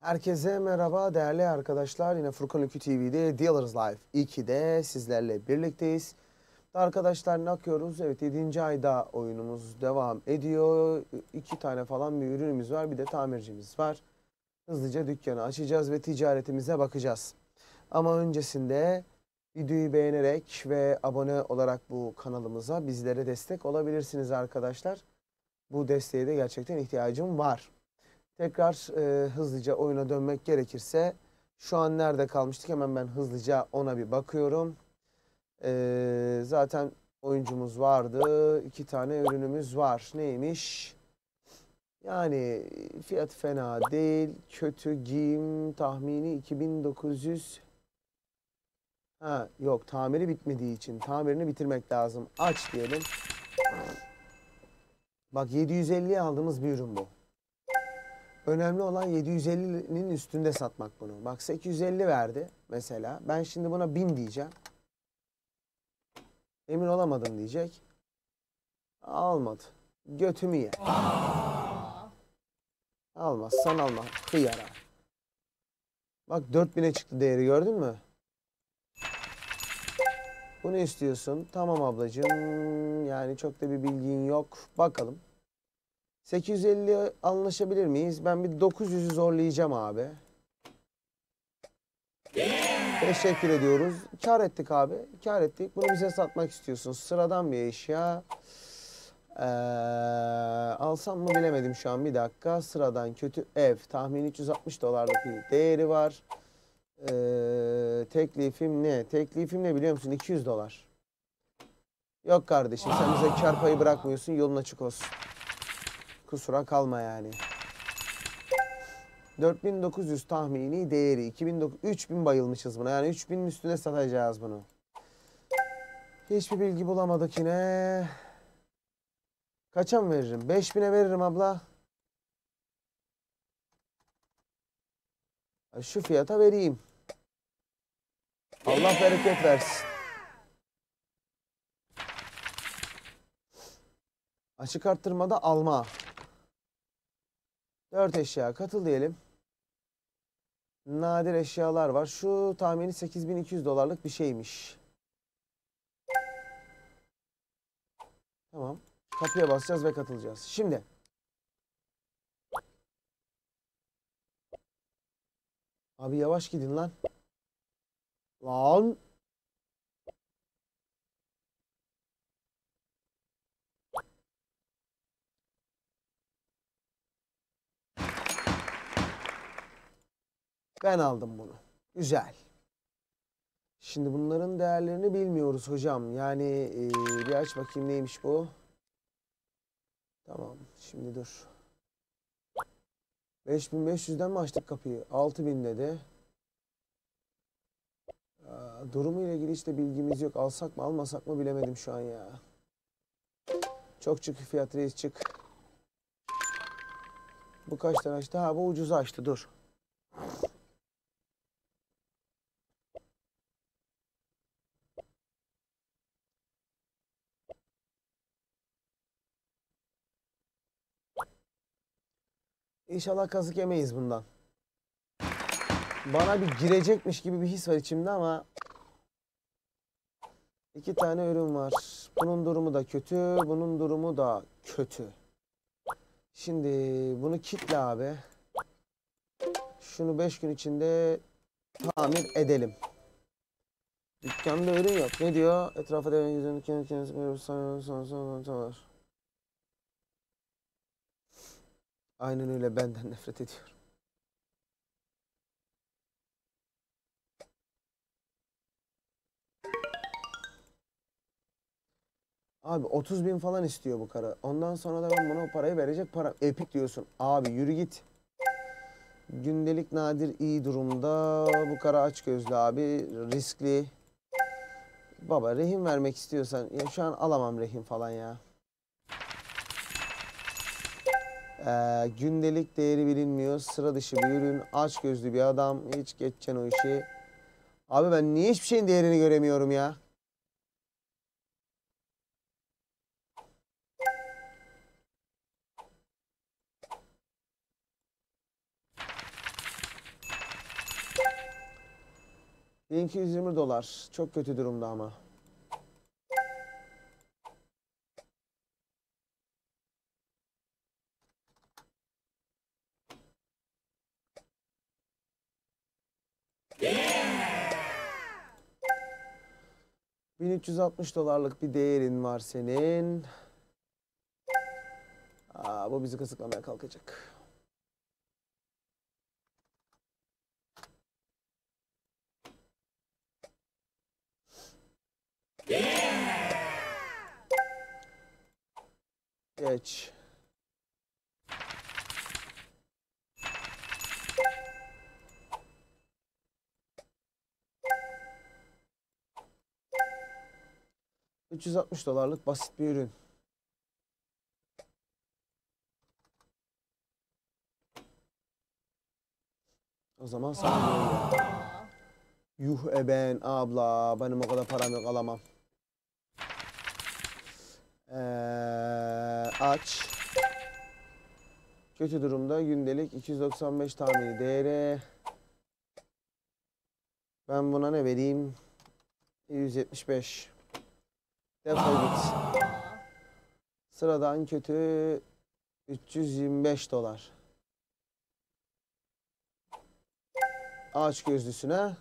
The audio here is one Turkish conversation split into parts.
Herkese merhaba değerli arkadaşlar. Yine Furkan Ülkü TV'de Dealers Life 2'de sizlerle birlikteyiz. Arkadaşlar ne yapıyoruz? Evet 7. ayda oyunumuz devam ediyor. İki tane falan bir ürünümüz var. Bir de tamircimiz var. Hızlıca dükkanı açacağız ve ticaretimize bakacağız. Ama öncesinde videoyu beğenerek ve abone olarak bu kanalımıza bizlere destek olabilirsiniz arkadaşlar. Bu desteğe de gerçekten ihtiyacım var. Tekrar e, hızlıca oyuna dönmek gerekirse şu an nerede kalmıştık hemen ben hızlıca ona bir bakıyorum. E, zaten oyuncumuz vardı. iki tane ürünümüz var. Neymiş? Yani fiyat fena değil. Kötü giyim tahmini 2900 Ha yok tamiri bitmediği için tamirini bitirmek lazım. Aç diyelim. Bak 750'ye aldığımız bir ürün bu. Önemli olan 750'nin üstünde satmak bunu. Bak 850 verdi mesela. Ben şimdi buna 1000 diyeceğim. Emin olamadım diyecek. Almadı. Götümü ye. Almazsan alma. Hıyara. Bak 4000'e çıktı değeri gördün mü? Bunu istiyorsun. Tamam ablacığım. Yani çok da bir bilgin yok. Bakalım. 850 anlaşabilir miyiz? Ben bir 900'ü zorlayacağım abi. Teşekkür ediyoruz. Kar ettik abi. Kar ettik. Bunu bize satmak istiyorsun. Sıradan bir eşya. Ee, alsam mı bilemedim şu an. Bir dakika. Sıradan kötü ev. Tahmin 360 dolarlık bir değeri var. Ee, teklifim ne? Teklifim ne biliyor musun? 200 dolar. Yok kardeşim sen bize kar payı bırakmıyorsun. Yolun açık olsun. Kusura kalma yani. 4900 tahmini değeri. 2900, 3000 bayılmışız buna. Yani 3000'in üstüne satacağız bunu. Hiçbir bilgi bulamadık yine. Kaça mı veririm? 5000'e veririm abla. Şu fiyata vereyim. Allah bereket versin. Açık arttırmada alma. 4 eşya katıl diyelim. Nadir eşyalar var. Şu tahmini 8200 dolarlık bir şeymiş. Tamam. Kapıya basacağız ve katılacağız. Şimdi. Abi yavaş gidin lan. Lan. Ben aldım bunu. Güzel. Şimdi bunların değerlerini bilmiyoruz hocam. Yani e, bir aç bakayım neymiş bu. Tamam. Şimdi dur. 5500'den mi açtık kapıyı? 6000 dedi. Aa, durumu ile ilgili işte bilgimiz yok. Alsak mı almasak mı bilemedim şu an ya. Çok çık fiyat reis çık. Bu kaçtan açtı? Ha bu ucuza açtı dur. İnşallah kazık yemeyiz bundan. Bana bir girecekmiş gibi bir his var içimde ama iki tane ürün var. Bunun durumu da kötü, bunun durumu da kötü. Şimdi bunu kitle abi. Şunu 5 gün içinde tamir edelim. Dükkanda ürün yok. Ne diyor? Etrafa devam yüzünü kendi kendisi var. Aynen öyle benden nefret ediyorum. Abi 30 bin falan istiyor bu kara. Ondan sonra da ben buna o parayı verecek para. Epik diyorsun. Abi yürü git. Gündelik nadir iyi durumda. Bu kara aç gözlü abi. Riskli. Baba rehin vermek istiyorsan. Ya şu an alamam rehin falan ya. Ee, gündelik değeri bilinmiyor. Sıra dışı bir ürün. Aç gözlü bir adam. Hiç geçeceksin o işi. Abi ben niye hiçbir şeyin değerini göremiyorum ya? Linki 120 dolar. Çok kötü durumda ama. ...1360 dolarlık bir değerin var senin. Aa, bu bizi kısıklamaya kalkacak. Geç. ...360 dolarlık basit bir ürün. O zaman sana. Yuh eben abla benim o kadar param yok alamam. Ee, aç. Kötü durumda gündelik 295 tahmini değeri. Ben buna ne vereyim? 175. Defol git. Sıradan kötü 325 dolar. Ağaç gözlüsüne.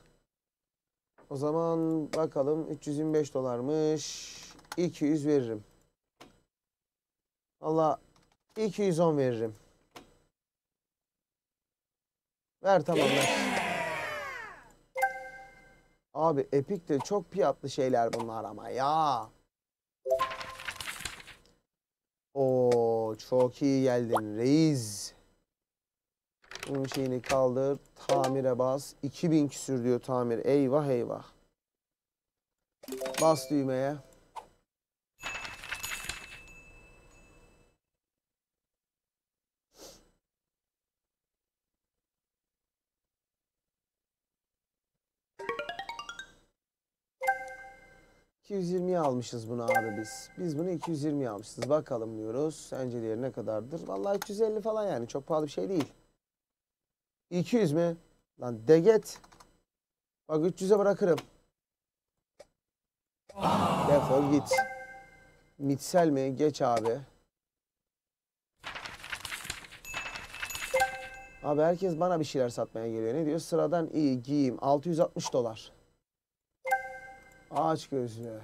O zaman bakalım 325 dolarmış. 200 veririm. Valla 210 veririm. Ver tamam ver. Abi Epic de çok fiyatlı şeyler bunlar ama ya. Oo çok iyi geldin reis. Bunun şeyini kaldır. Tamire bas. 2000 küsür diyor tamir. Eyvah eyvah. Bas düğmeye. ...220'ye almışız bunu abi biz. Biz bunu 220'ye almışız. Bakalım diyoruz. Sence değeri ne kadardır? Vallahi 350 falan yani. Çok pahalı bir şey değil. 200 mi? Lan deget. Bak 300'e bırakırım. Defol git. Mitsel mi? Geç abi. Abi herkes bana bir şeyler satmaya geliyor. Ne diyor? Sıradan iyi giyim. 660 dolar. Ağaç gözlü.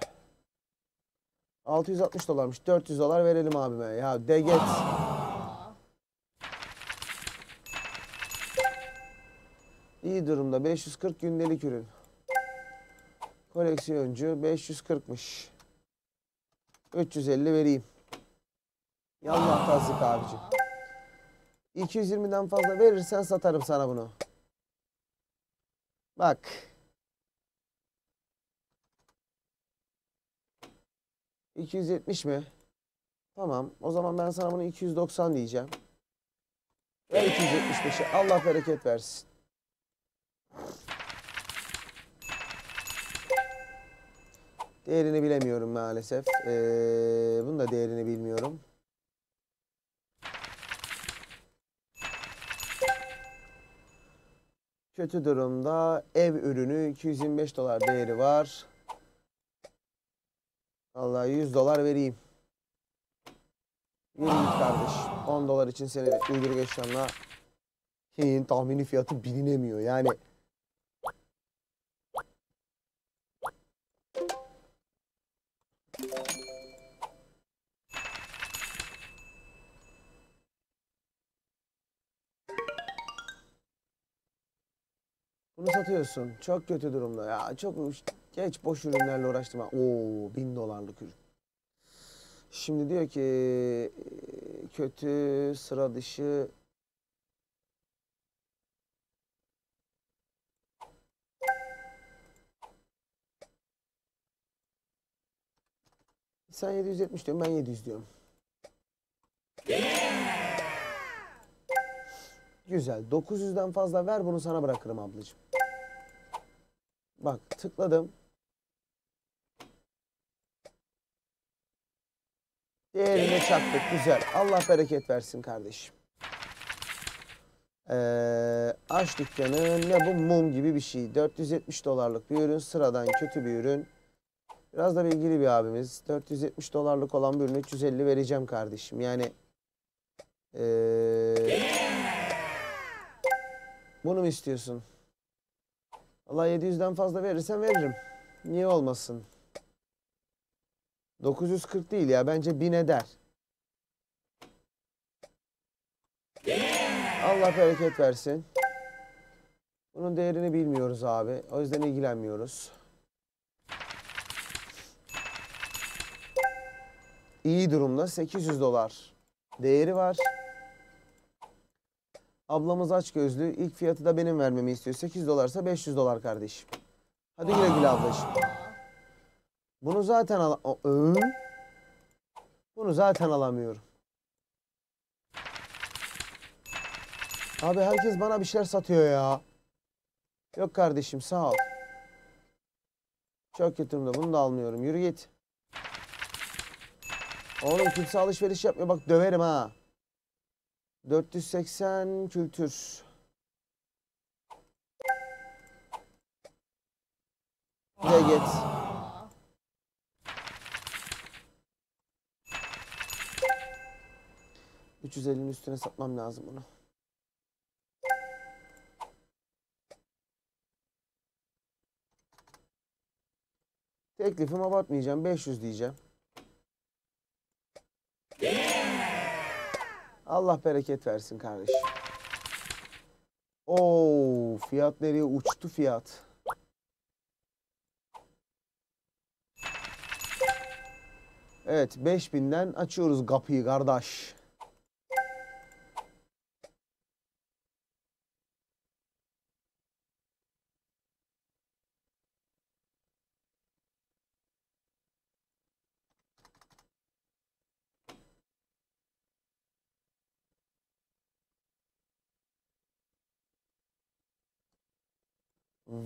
660 dolarmış. 400 dolar verelim abime. Ya deget. İyi durumda. 540 gündelik ürün. Koleksiyoncu 540'mış. 350 vereyim. Yallah tasdik abicim. 220'den fazla verirsen satarım sana bunu. Bak. ...270 mi? Tamam. O zaman ben sana bunu 290 diyeceğim. Ve 275'i. Allah bereket versin. Değerini bilemiyorum maalesef. Ee, bunun da değerini bilmiyorum. Kötü durumda ev ürünü 225 dolar değeri var. Allah 100 dolar vereyim. Yürü kardeş. 10 dolar için seni uyduruk eşyanla şeyin tahmini fiyatı bilinemiyor. Yani Bunu satıyorsun. Çok kötü durumda ya. Çok geç boş ürünlerle uğraştım. Oo, bin dolarlık ürün. Şimdi diyor ki e, kötü, sıra dışı. Sen 770 diyorsun, ben 700 diyorum. Güzel. 900'den fazla ver bunu sana bırakırım ablacığım. Bak tıkladım. Çaktık. Güzel. Allah bereket versin kardeşim. Ee, Aç dükkanı ne bu mum gibi bir şey. 470 dolarlık bir ürün sıradan kötü bir ürün. Biraz da bilgili bir abimiz. 470 dolarlık olan bir ürünü 350 vereceğim kardeşim. Yani eee, bunu mu istiyorsun? Allah 700'den fazla verirsen veririm. Niye olmasın? 940 değil ya bence 1000 eder. Allah bereket versin. Bunun değerini bilmiyoruz abi. O yüzden ilgilenmiyoruz. İyi durumda 800 dolar. Değeri var. Ablamız aç gözlü. İlk fiyatı da benim vermemi istiyor. 8 dolarsa 500 dolar kardeşim. Hadi güle güle ablacığım. Bunu zaten al... Bunu zaten alamıyorum. Abi herkes bana bir şeyler satıyor ya. Yok kardeşim sağ ol. Çok kötü durumda. Bunu da almıyorum. Yürü git. Oğlum kimse alışveriş yapmıyor. Bak döverim ha. 480 kültür. De git. 350'nin üstüne satmam lazım bunu. Teklifim abartmayacağım. 500 diyeceğim. Allah bereket versin kardeşim. Oo, fiyat nereye uçtu fiyat. Evet 5000'den açıyoruz kapıyı kardeş.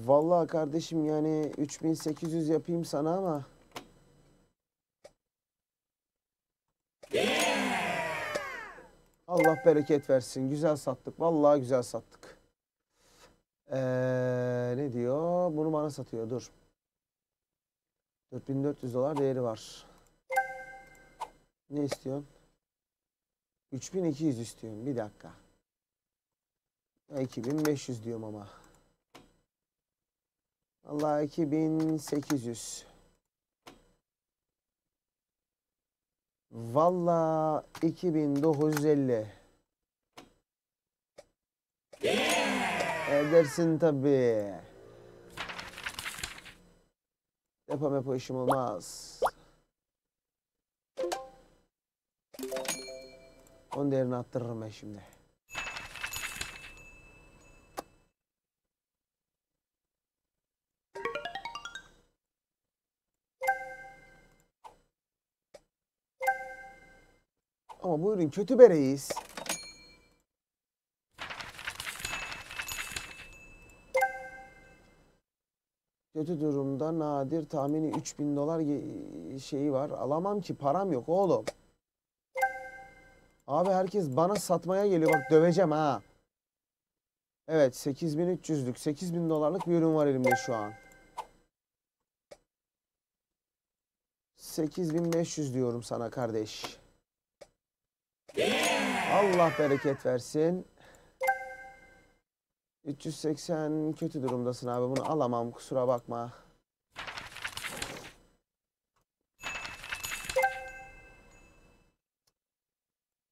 Vallahi kardeşim yani 3800 yapayım sana ama Allah bereket versin. Güzel sattık. Vallahi güzel sattık. Ee, ne diyor? Bunu bana satıyor. Dur. 4400 dolar değeri var. Ne istiyorsun? 3200 istiyorum. Bir dakika. Ya 2500 diyorum ama. Allah 2800. Valla 2950. Edersin tabii. Depo mepo işim olmaz. Onun değerini attırırım ben şimdi. Ama bu ürün kötü be. Kötü durumda nadir tahmini 3000 dolar şeyi var. Alamam ki param yok oğlum. Abi herkes bana satmaya geliyor bak döveceğim ha. Evet 8300'lük 8000 dolarlık bir ürün var elimde şu an. 8500 diyorum sana kardeş. Allah bereket versin. 380 kötü durumdasın abi. Bunu alamam kusura bakma.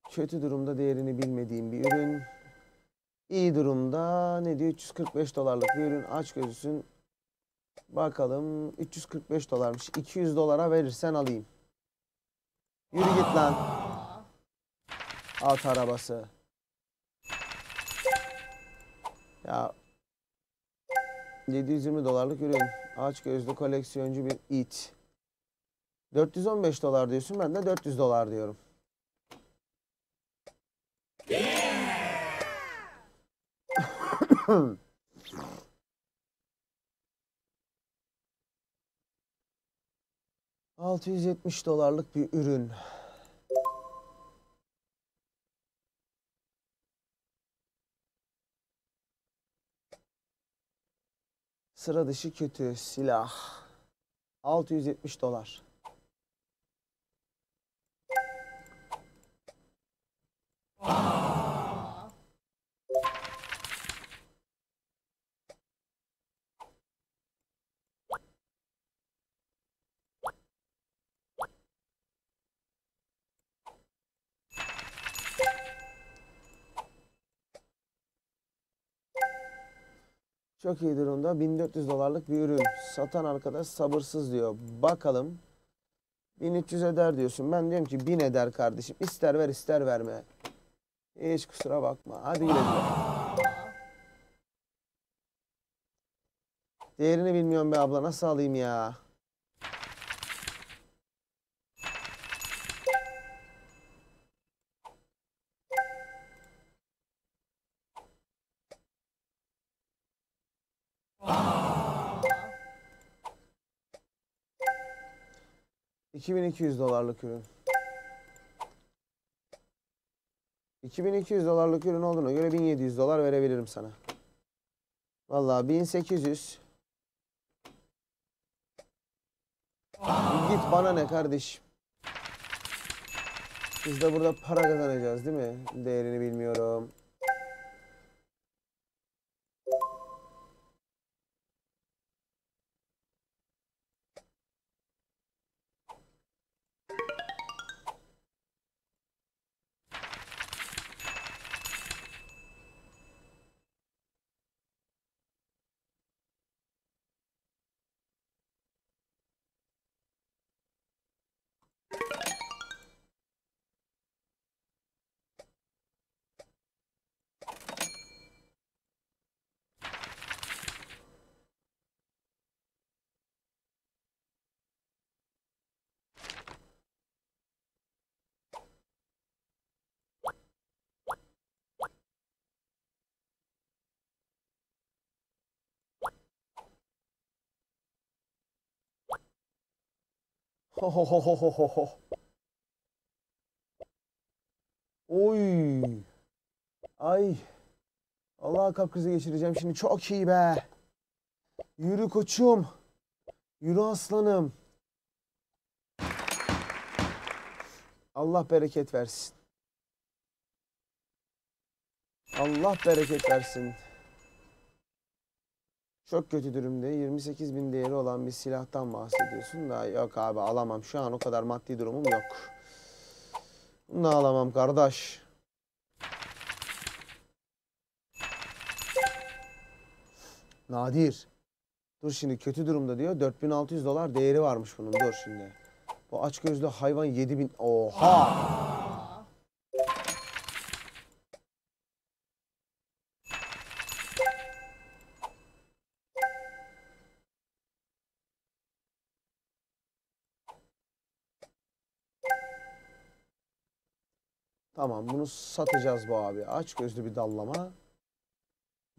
Kötü durumda değerini bilmediğim bir ürün. İyi durumda ne diyor 345 dolarlık bir ürün aç gözüsün. Bakalım 345 dolarmış. 200 dolara verirsen alayım. Yürü git lan. At arabası. Ya 720 dolarlık ürün. Aç gözlü koleksiyoncu bir it. 415 dolar diyorsun ben de 400 dolar diyorum. ...670 dolarlık bir ürün. Sıra dışı kötü silah. 670 dolar. Çok iyi durumda. 1400 dolarlık bir ürün. Satan arkadaş sabırsız diyor. Bakalım. 1300 eder diyorsun. Ben diyorum ki 1000 eder kardeşim. İster ver ister verme. Hiç kusura bakma. Hadi güle güle. Değerini bilmiyorum be abla. Nasıl alayım ya? ...2200 dolarlık ürün. 2200 dolarlık ürün olduğuna göre 1700 dolar verebilirim sana. Vallahi 1800. Git bana ne kardeşim. Biz de burada para kazanacağız değil mi? Değerini bilmiyorum. Ho ho ho ho ho ho. Oy. Ay. Allah kalp krizi geçireceğim şimdi. Çok iyi be. Yürü koçum. Yürü aslanım. Allah bereket versin. Allah bereket versin. Çok kötü durumda. 28 bin değeri olan bir silahtan bahsediyorsun da yok abi alamam. Şu an o kadar maddi durumum yok. Bunu alamam kardeş. Nadir. Dur şimdi kötü durumda diyor. 4600 dolar değeri varmış bunun. Dur şimdi. Bu açgözlü hayvan 7000. Oha! Tamam bunu satacağız bu abi. Aç gözlü bir dallama.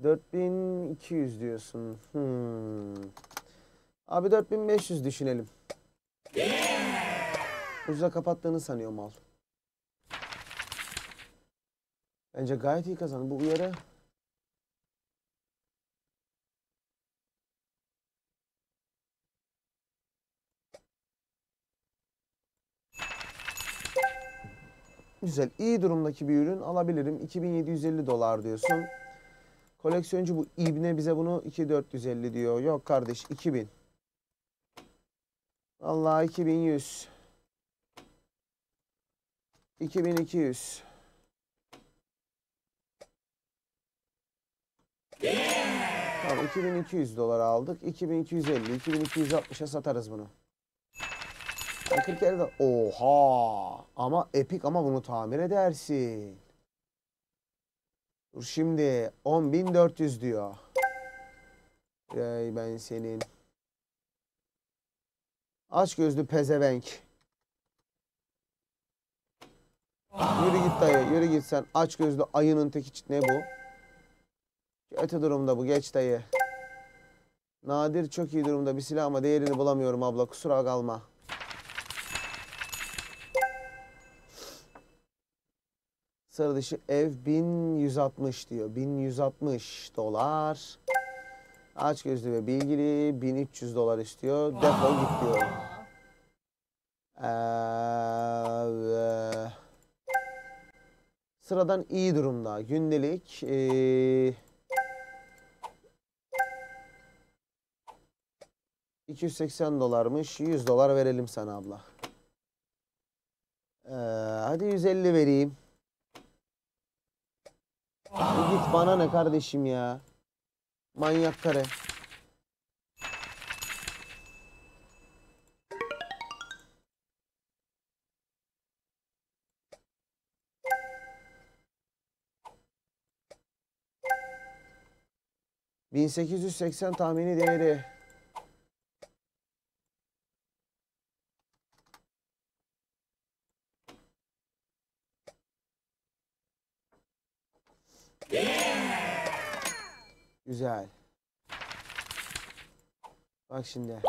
4200 diyorsun. Hmm. Abi 4500 düşünelim. Ucuza kapattığını sanıyor mal. Bence gayet iyi kazandı. Bu uyarı Güzel. iyi durumdaki bir ürün alabilirim. 2750 dolar diyorsun. Koleksiyoncu bu İbne bize bunu 2450 diyor. Yok kardeş 2000. Vallahi 2100. 2200. Tamam 2200 dolar aldık. 2250, 2260'a satarız bunu. Yani 40 kere de oha ama epik ama bunu tamir edersin. Dur şimdi 10.400 diyor. Ey ben senin. Aç gözlü pezevenk. Yürü git dayı yürü git sen. Aç gözlü ayının teki ne bu? Kötü durumda bu geç dayı. Nadir çok iyi durumda bir silah ama değerini bulamıyorum abla kusura kalma. Sıra dışı ev 1160 diyor. 1160 dolar. Aç gözlü ve bilgili 1300 dolar istiyor. Defol git diyor. Ee, sıradan iyi durumda. Gündelik ee, 280 dolarmış. 100 dolar verelim sana abla. Ee, hadi 150 vereyim. Bir git bana ne kardeşim ya. Manyak kare. ...1880 tahmini değeri. Güzel. Bak şimdi.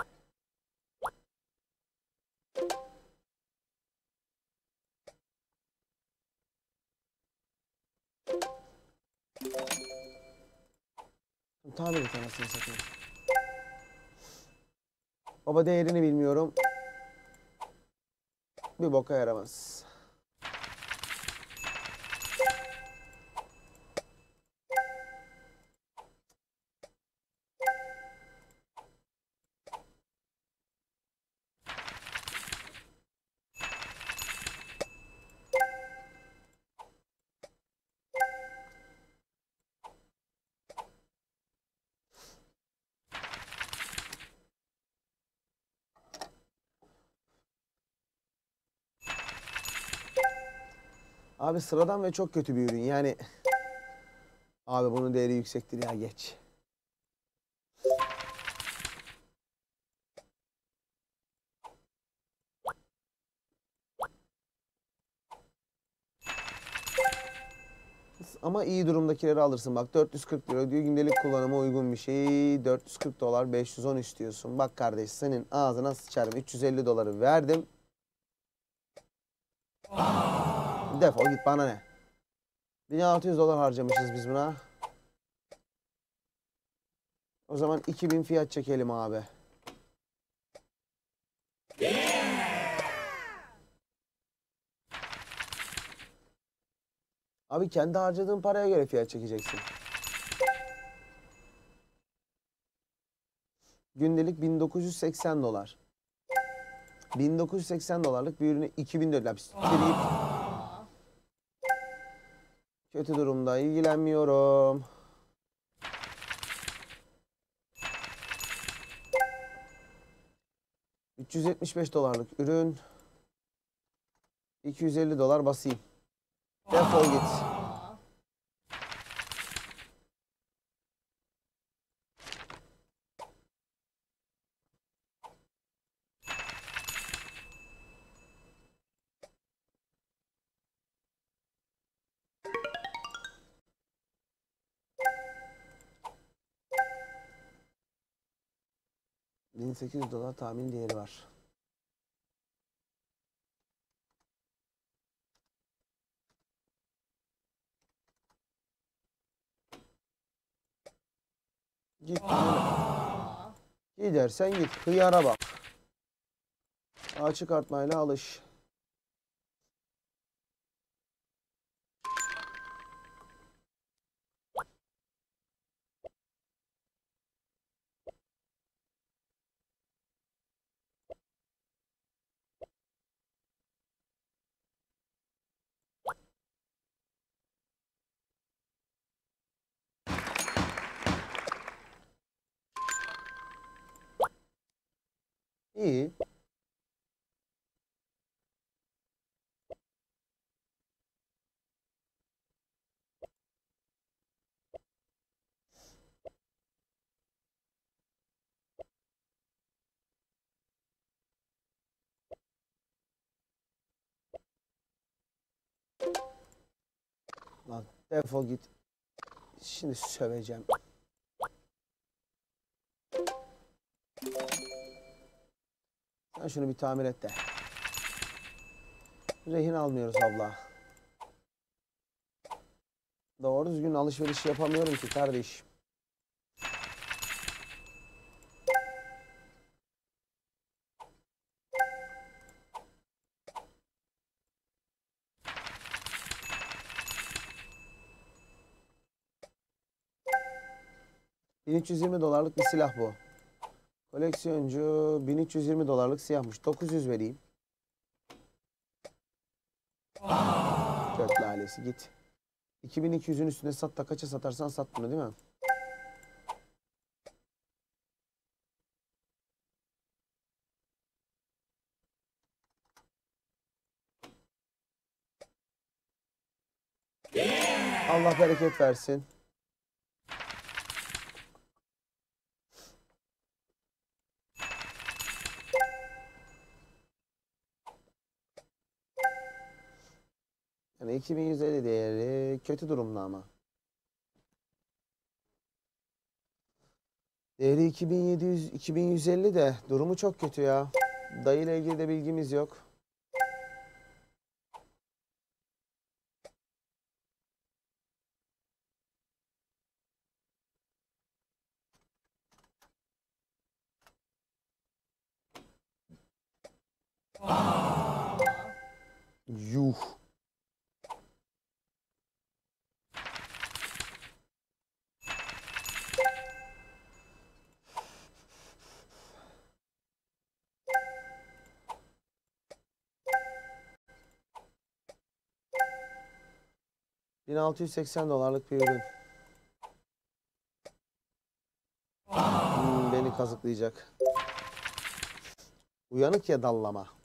Tahmin et anasını satayım. Baba değerini bilmiyorum. Bir boka yaramaz. Abi sıradan ve çok kötü bir ürün. Yani abi bunun değeri yüksektir ya geç. Ama iyi durumdakileri alırsın. Bak 440 lira diyor gündelik kullanıma uygun bir şey. 440 dolar 510 istiyorsun. Bak kardeş senin ağzına sıçarım. 350 doları verdim. Defol git bana ne? 1600 dolar harcamışız biz buna. O zaman 2000 fiyat çekelim abi. Abi kendi harcadığın paraya göre fiyat çekeceksin. Gündelik 1980 dolar. 1980 dolarlık bir ürünü 2000 dolar. Kötü durumda ilgilenmiyorum. ...375 dolarlık ürün... ...250 dolar basayım. Defol git. ...1800 dolar tahmin değeri var. Git. Gidersen git. Hıyara bak. Açık artmayla alış. İyi. Lan defol git. Şimdi söveceğim. Şunu bir tamir et de. Rehin almıyoruz abla. Doğru düzgün alışveriş yapamıyorum ki kardeş. ...1320 dolarlık bir silah bu. Koleksiyoncu 1320 dolarlık siyahmış. 900 vereyim. Kök lalesi git. 2200'ün üstüne sat da kaça satarsan sat bunu değil mi? Allah bereket versin. Yani 2150 değeri kötü durumda ama. Değeri 2700 2150 de durumu çok kötü ya. Dayı ile ilgili de bilgimiz yok. ...1680 dolarlık bir ürün. Hmm, beni kazıklayacak. Uyanık ya dallama.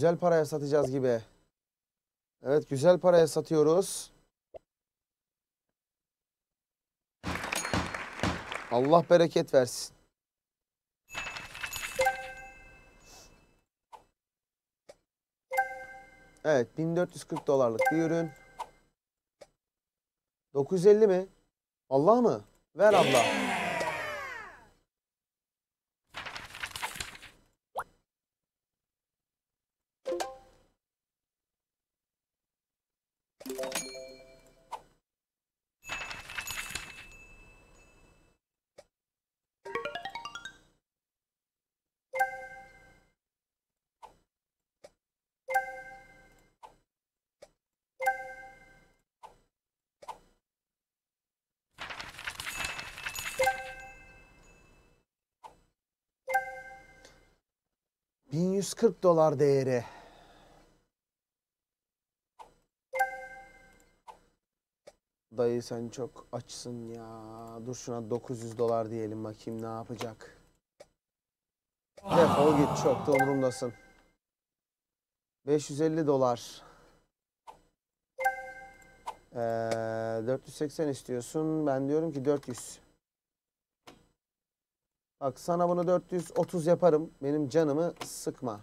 Güzel paraya satacağız gibi. Evet güzel paraya satıyoruz. Allah bereket versin. Evet 1440 dolarlık bir ürün. 950 mi? Allah mı? Ver abla. ...1140 dolar değeri. Dayı sen çok açsın ya. Dur şuna 900 dolar diyelim bakayım ne yapacak. Defol git çok da umurumdasın. 550 dolar. Ee, 480 istiyorsun. Ben diyorum ki 400. Bak sana bunu 430 yaparım. Benim canımı sıkma.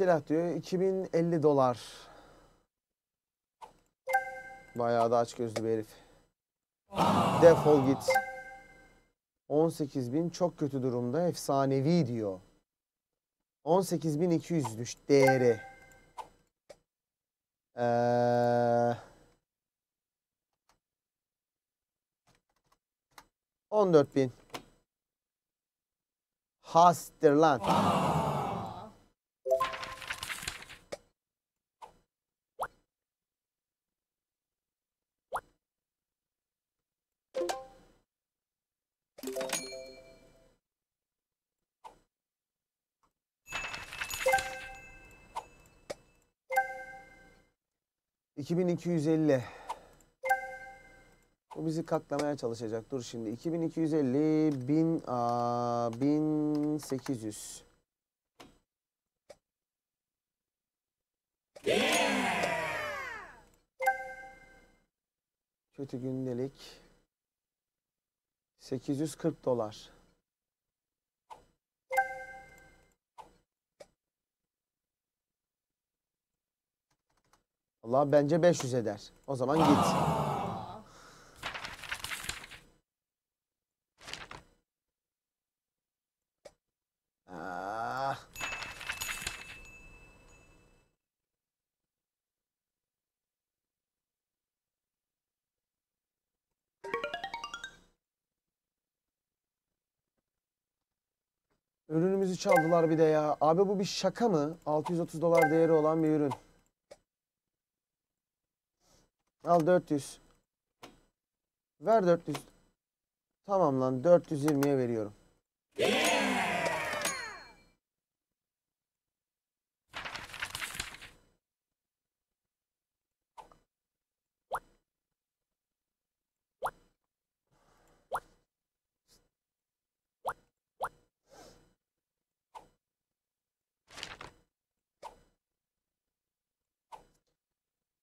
Silah diyor 2050 dolar. Bayağı da aç gözlü bir herif. Defol git. 18.000 çok kötü durumda. Efsanevi diyor. 18.200 düş değeri. Ee, 14.000. Hastir lan. ...2250. Bu bizi katlamaya çalışacak. Dur şimdi 2250 1000 aa, 1800. Kötü gündelik 840 dolar. Allah bence 500 eder. O zaman git. Ah. Ürünümüzü çaldılar bir de ya. Abi bu bir şaka mı? 630 dolar değeri olan bir ürün. Al 400. Ver 400. Tamam lan 420'ye veriyorum.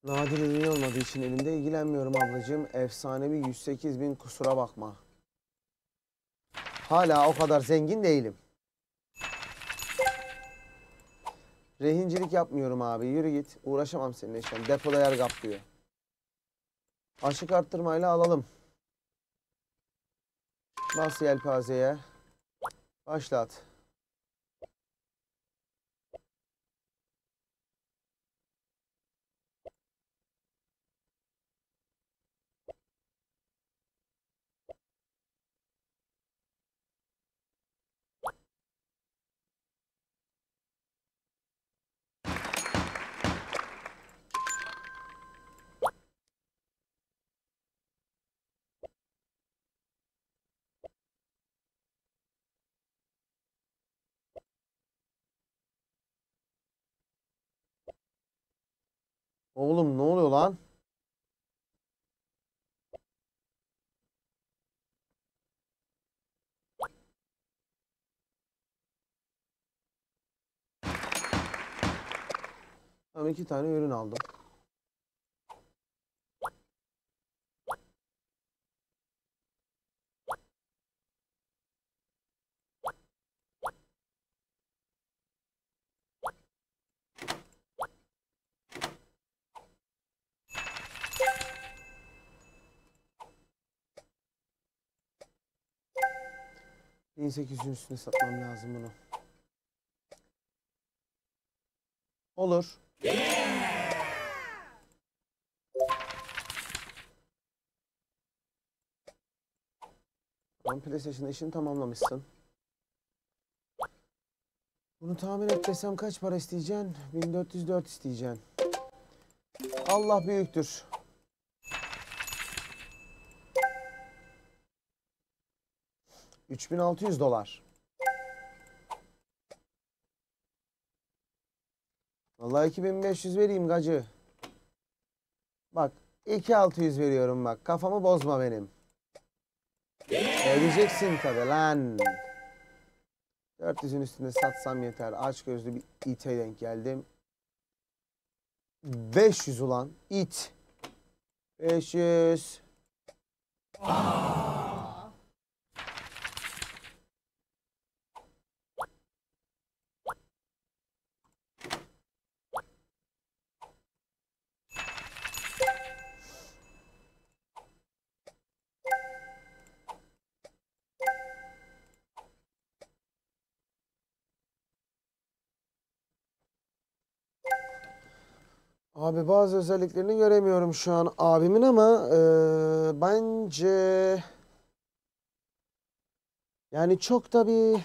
Nadir ürün olmadığı için elimde ilgilenmiyorum ablacığım. Efsanevi 108 bin kusura bakma. Hala o kadar zengin değilim. Rehincilik yapmıyorum abi. Yürü git. Uğraşamam seninle an. Depoda yer kaplıyor. Aşık arttırmayla alalım. Bas yelpazeye. Başlat. Oğlum ne oluyor lan? Tamam iki tane ürün aldım. Bin sekiz yüzün üstüne satmam lazım bunu. Olur. Tamam PlayStation'da işini tamamlamışsın. Bunu tahmin et desem kaç para isteyeceksin? 1404 isteyeceksin. Allah büyüktür. Üç bin altı yüz dolar. Vallahi 2500 vereyim gacı. Bak 2600 veriyorum bak. Kafamı bozma benim. Ödeyeceksin tabi lan. 400'ün üstünde satsam yeter. Aç gözlü bir ite denk geldim. 500 ulan it. 500. Abi bazı özelliklerini göremiyorum şu an abimin ama eee, bence yani çok da bir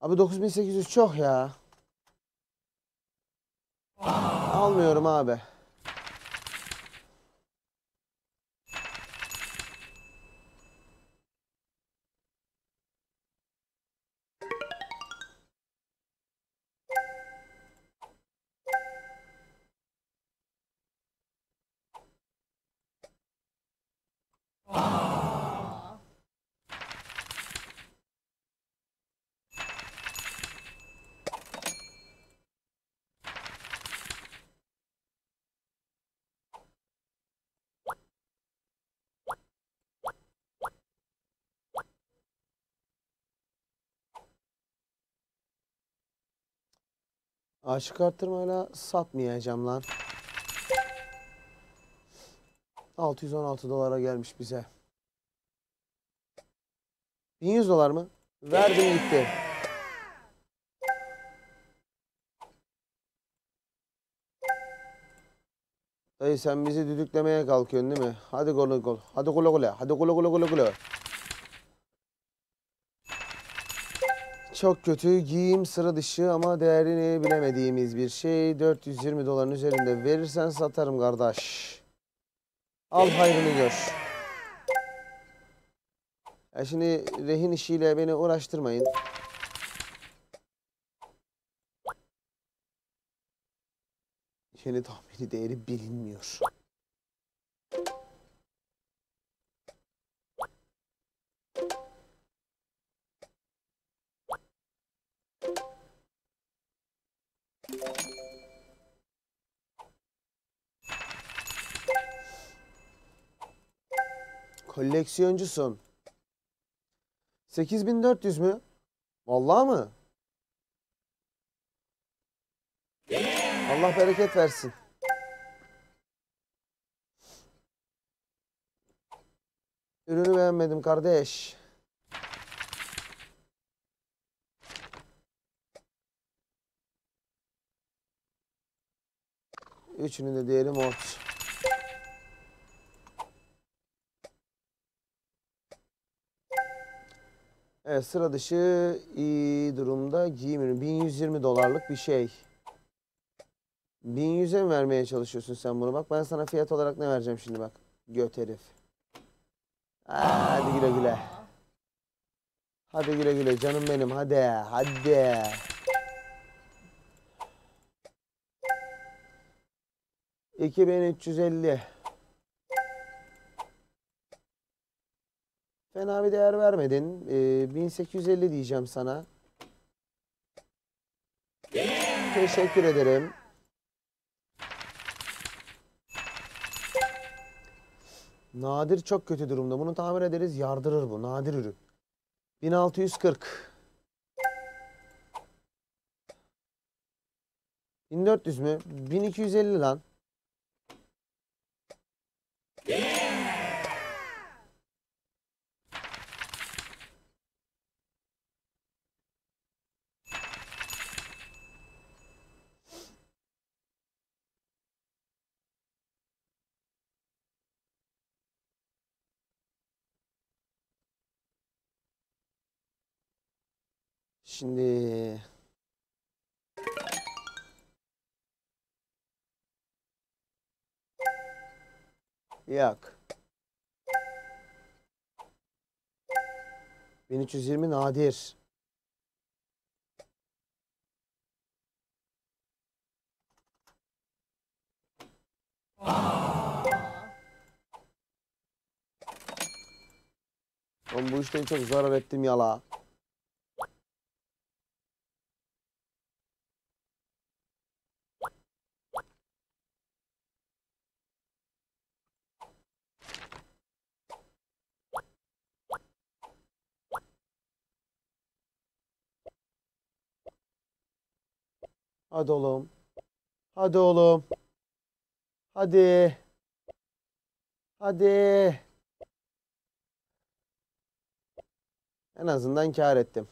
abi 9800 çok ya. Almıyorum abi. Açık arttırmayla satmayacağım lan. 616 dolara gelmiş bize. 1100 dolar mı? Verdim gitti. Dayı sen bizi düdüklemeye kalkıyorsun değil mi? Hadi gol gol. Hadi gol gol. Hadi gol gol gol gol. Çok kötü giyim sıra dışı ama değerini bilemediğimiz bir şey. 420 doların üzerinde verirsen satarım kardeş. Al hayrını gör. Ya şimdi rehin işiyle beni uğraştırmayın. Yeni tahmini değeri bilinmiyor. Koleksiyoncusun. 8400 mü? Vallahi mı? Allah bereket versin. Ürünü beğenmedim kardeş. Üçünün de değeri mod. Evet sıra dışı iyi durumda giyim ürünü. 1120 dolarlık bir şey. 1100'e mi vermeye çalışıyorsun sen bunu? Bak ben sana fiyat olarak ne vereceğim şimdi bak. Göt herif. Hadi güle güle. Hadi güle güle canım benim hadi hadi. İki bin üç yüz elli. Fena bir değer vermedin. Ee, 1850 diyeceğim sana. Teşekkür ederim. Nadir çok kötü durumda. Bunu tamir ederiz. Yardırır bu. Nadir ürün. 1640. 1400 mü? 1250 lan. Şimdi Yok. 1320 nadir. Ben bu işten çok zarar ettim yala. Hadi oğlum. Hadi oğlum. Hadi. Hadi. En azından kâr ettim.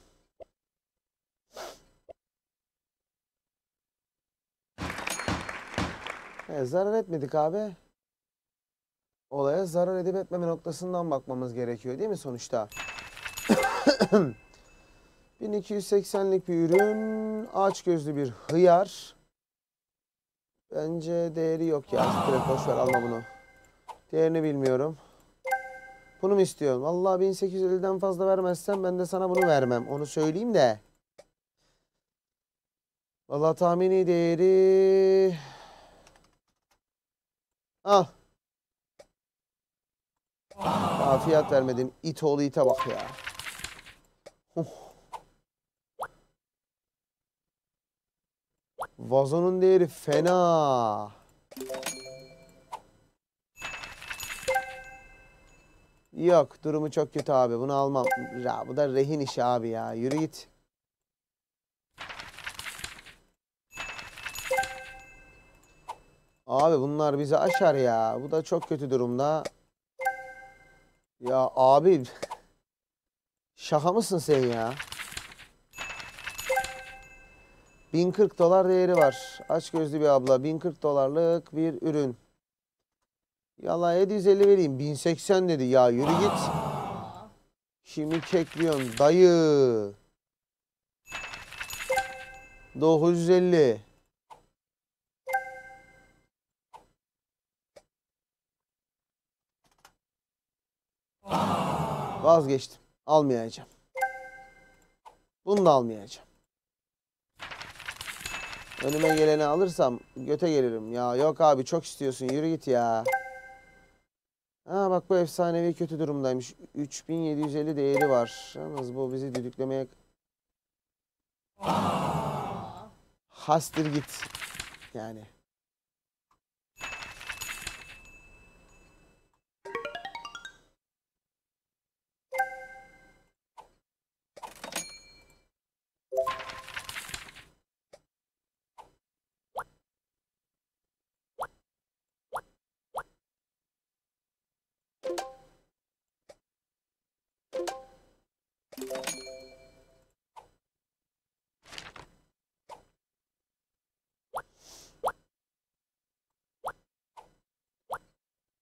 E, zarar etmedik abi. Olaya zarar edip etmeme noktasından bakmamız gerekiyor değil mi sonuçta? 1280'lik bir ürün. Aç gözlü bir hıyar. Bence değeri yok ya. Direkt boş ver alma bunu. Değerini bilmiyorum. Bunu mu istiyorsun? Vallahi 1850'den fazla vermezsen ben de sana bunu vermem. Onu söyleyeyim de. Vallahi tahmini değeri... Al. Daha fiyat vermedin. İt oğlu ite bak ya. Oh. Vazonun değeri fena. Yok durumu çok kötü abi bunu almam. Ya, bu da rehin işi abi ya yürü git. Abi bunlar bizi aşar ya. Bu da çok kötü durumda. Ya abi şaka mısın sen ya? 1040 dolar değeri var. Aç gözlü bir abla. 1040 dolarlık bir ürün. Yalla 750 vereyim. 1080 dedi. Ya yürü git. Şimdi kekliyorsun dayı. 950. Vazgeçtim. Almayacağım. Bunu da almayacağım. Önüme geleni alırsam göte gelirim. Ya yok abi çok istiyorsun yürü git ya. Ha bak bu efsanevi kötü durumdaymış. 3750 değeri var. Yalnız bu bizi düdüklemeye... Hastir git. Yani.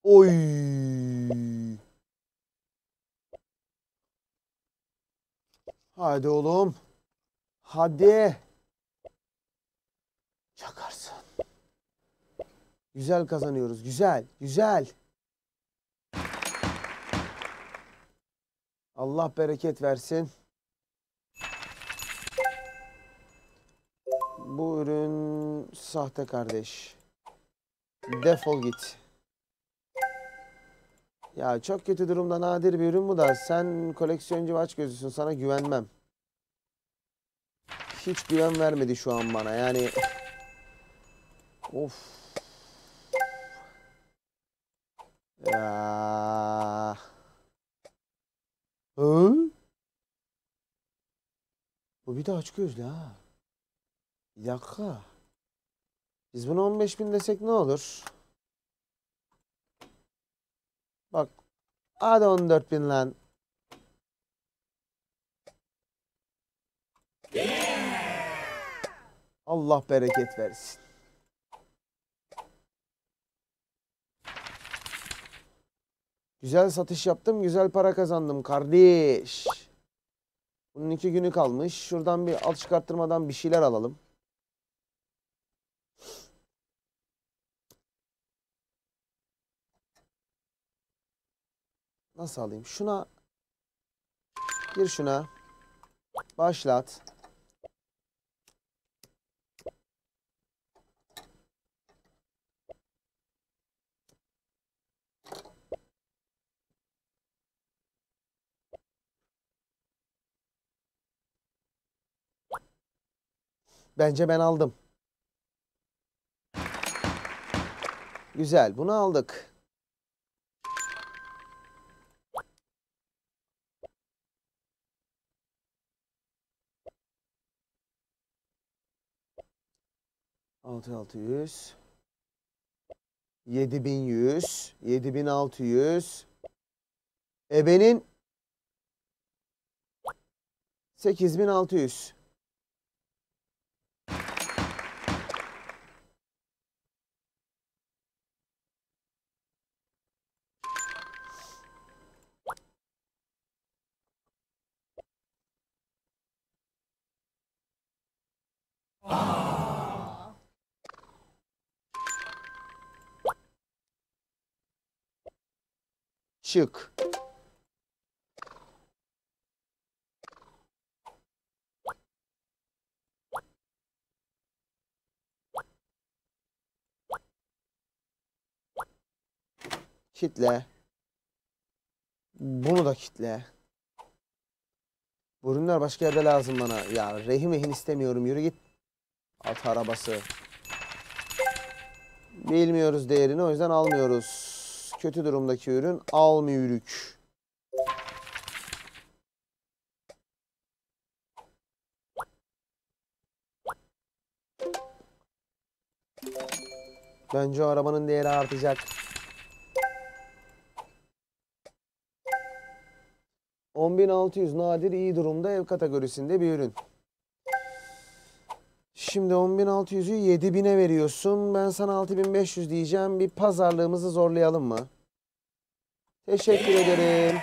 Oy. Hadi oğlum. Hadi. Çakarsın. Güzel kazanıyoruz. Güzel. Güzel. Allah bereket versin. Bu ürün sahte kardeş. Defol git. Ya çok kötü durumda nadir bir ürün bu da sen koleksiyoncu ve açgözlüsün sana güvenmem. Hiç güven vermedi şu an bana yani. Of. Ya. Hı? Bu bir de aç gözlü ha. Bir dakika. Biz buna 15 bin desek ne olur? Bak. Hadi 14 bin lan. Allah bereket versin. Güzel satış yaptım, güzel para kazandım kardeş. Bunun iki günü kalmış. Şuradan bir alt çıkarttırmadan bir şeyler alalım. Nasıl alayım? Şuna gir şuna. Başlat. Bence ben aldım. Güzel. Bunu aldık. 6600 7100 7600 Ebenin 8600 Şık. Kitle. Bunu da kitle. Bu ürünler başka yerde lazım bana. Ya rehin mehin istemiyorum. Yürü git. At arabası. Bilmiyoruz değerini o yüzden almıyoruz. Kötü durumdaki ürün almıyoruz. Bence arabanın değeri artacak. 10.600 nadir iyi durumda ev kategorisinde bir ürün. Şimdi 10.600'ü 7.000'e veriyorsun. Ben sana 6.500 diyeceğim. Bir pazarlığımızı zorlayalım mı? Teşekkür ederim.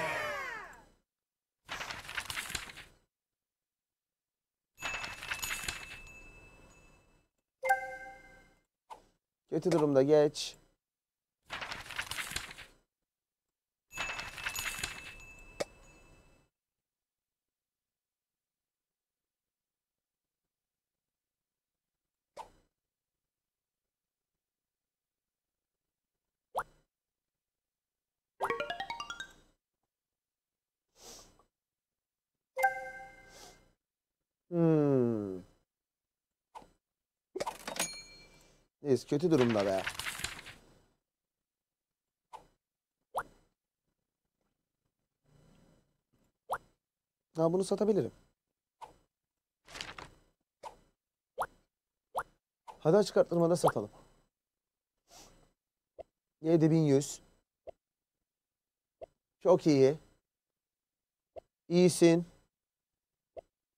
Kötü durumda geç. Neyse kötü durumda be. Ha bunu satabilirim. Hadi açık arttırmada satalım. 7100. Çok iyi. İyisin.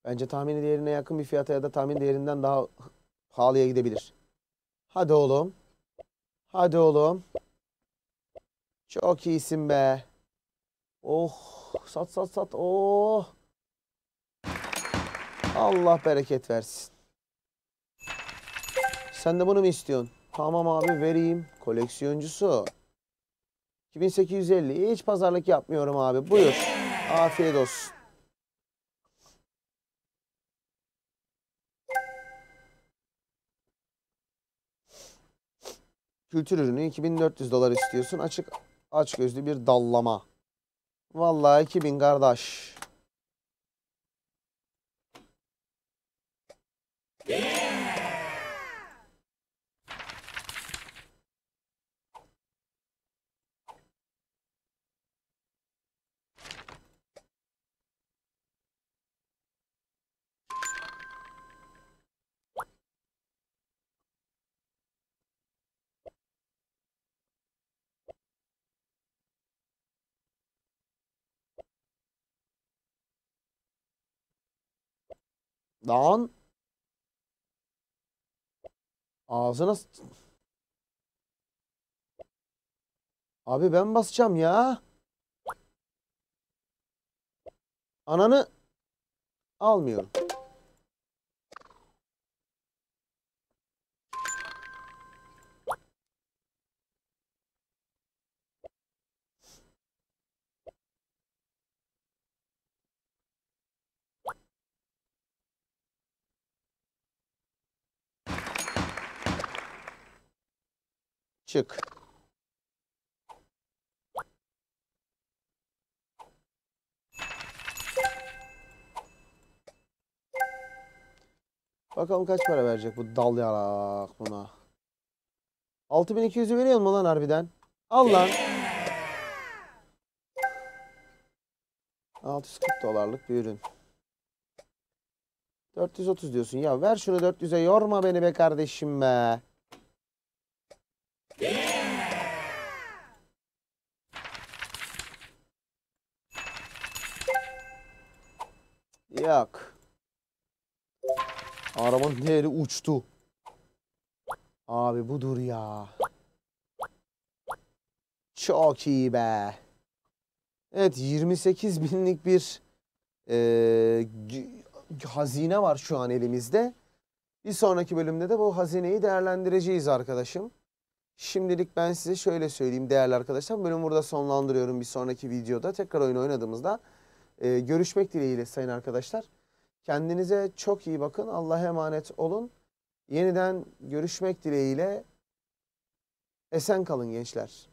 Bence tahmini değerine yakın bir fiyata ya da tahmin değerinden daha pahalıya gidebilir. Hadi oğlum. Hadi oğlum. Çok iyisin be. Oh, sat sat sat. Oh. Allah bereket versin. Sen de bunu mu istiyorsun? Tamam abi vereyim. Koleksiyoncusu. 2850. Hiç pazarlık yapmıyorum abi. Buyur. Afiyet olsun. Kültür ürünü 2400 dolar istiyorsun. Açık aç gözlü bir dallama. Vallahi 2000 kardeş. Lan. Ağzına Abi ben basacağım ya. Ananı almıyorum. Çık. Bakalım kaç para verecek bu dal yarak buna. 6200'ü veriyor mu lan harbiden? Al lan. 640 dolarlık bir ürün. 430 diyorsun. Ya ver şunu 400'e yorma beni be kardeşim be. Yok. Arabanın değeri uçtu. Abi budur ya. Çok iyi be. Evet 28 binlik bir g- hazine var şu an elimizde. Bir sonraki bölümde de bu hazineyi değerlendireceğiz arkadaşım. Şimdilik ben size şöyle söyleyeyim değerli arkadaşlar. Bölümü burada sonlandırıyorum. Bir sonraki videoda tekrar oyun oynadığımızda eee, görüşmek dileğiyle sayın arkadaşlar. Kendinize çok iyi bakın. Allah'a emanet olun. Yeniden görüşmek dileğiyle esen kalın gençler.